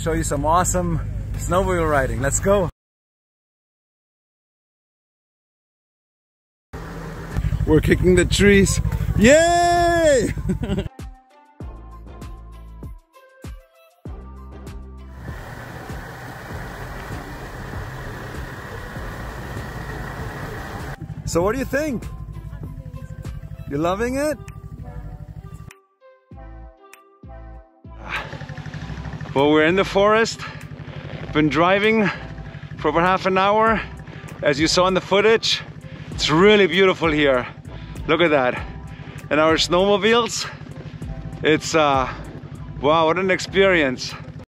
show you some awesome snowmobile riding. Let's go. We're kicking the trees. Yay! so what do you think? You're loving it? Well, we're in the forest. Been driving for about half an hour. As you saw in the footage, it's really beautiful here. Look at that. And our snowmobiles, it's, uh, wow, what an experience.